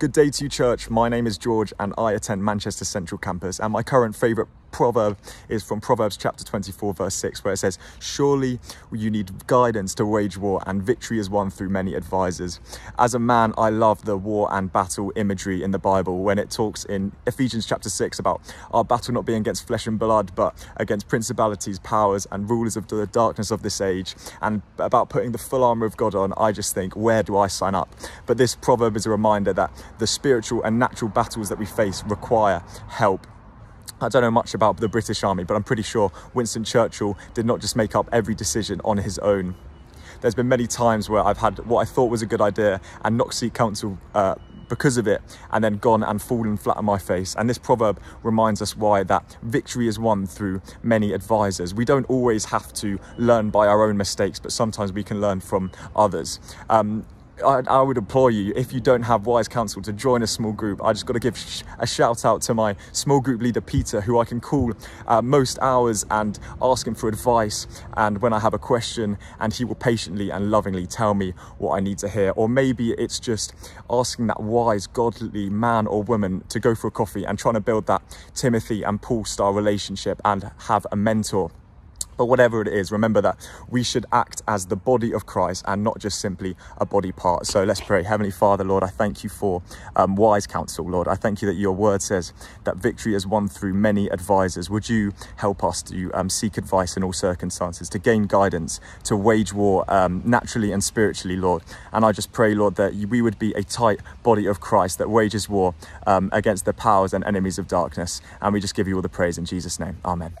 Good day to you, church. My name is George and I attend Manchester Central Campus. And my current favourite proverb is from Proverbs chapter 24, verse 6, where it says, Surely you need guidance to wage war, and victory is won through many advisors. As a man, I love the war and battle imagery in the Bible when it talks in Ephesians chapter 6 about our battle not being against flesh and blood, but against principalities, powers, and rulers of the darkness of this age, and about putting the full armour of God on. I just think, where do I sign up? But this proverb is a reminder that the spiritual and natural battles that we face require help I don't know much about the British Army, but I'm pretty sure Winston Churchill did not just make up every decision on his own. There's been many times where I've had what I thought was a good idea and knocked Seat Council uh, because of it and then gone and fallen flat on my face. And this proverb reminds us why that victory is won through many advisors. We don't always have to learn by our own mistakes, but sometimes we can learn from others. Um, I, I, would implore you, if you don't have wise counsel, to join a small group. I just got to give sh a shout out to my small group leader, Peter, who I can call uh, most hours and ask him for advice. And when I have a question, and he will patiently and lovingly tell me what I need to hear. Or maybe it's just asking that wise, godly man or woman to go for a coffee and trying to build that Timothy and Paul style relationship and have a mentor. But whatever it is, remember that we should act as the body of Christ and not just simply a body part. So let's pray. Heavenly Father, Lord, I thank you for um, wise counsel, Lord. I thank you that your word says that victory is won through many advisors. Would you help us to um, seek advice in all circumstances, to gain guidance, to wage war um, naturally and spiritually, Lord? And I just pray, Lord, that we would be a tight body of Christ that wages war um, against the powers and enemies of darkness. And we just give you all the praise in Jesus' name. Amen.